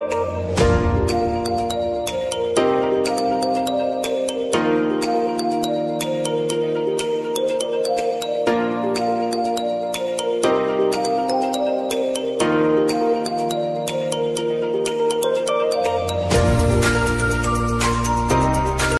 Oh.